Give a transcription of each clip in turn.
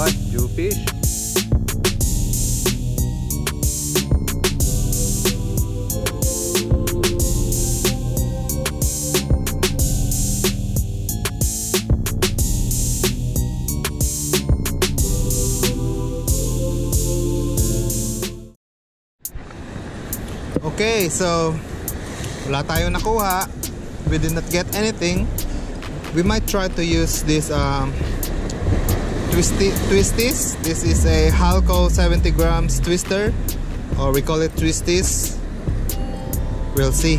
Alright, Jewfish. Okay, so wala tayo nakuha. We did not get anything. We might try to use this um, twisty, twisties. This is a Halco 70 grams twister, or we call it twisties. We'll see.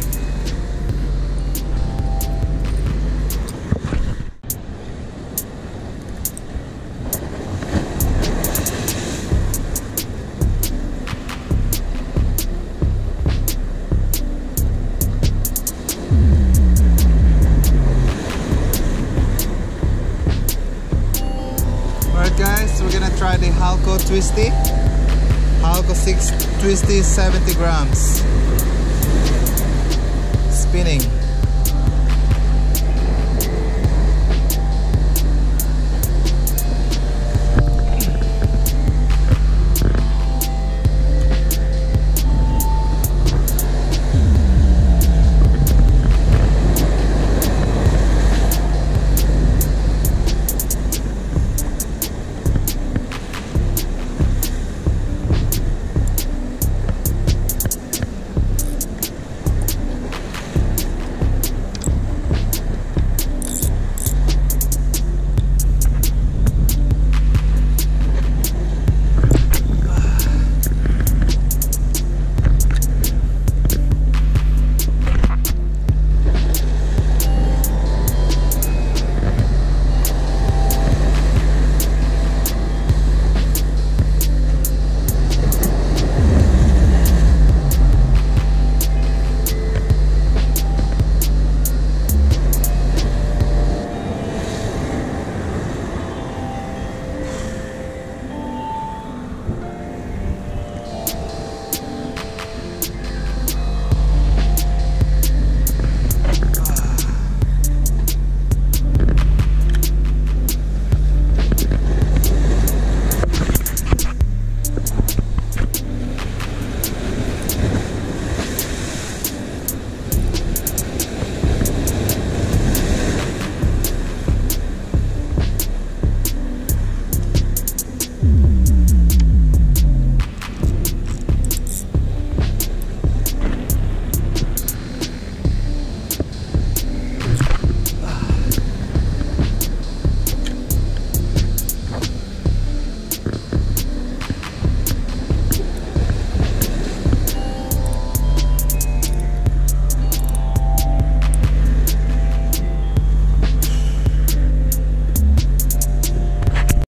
Gonna try the Halco Twisty. Halco 6 Twisty 70 grams. Spinning.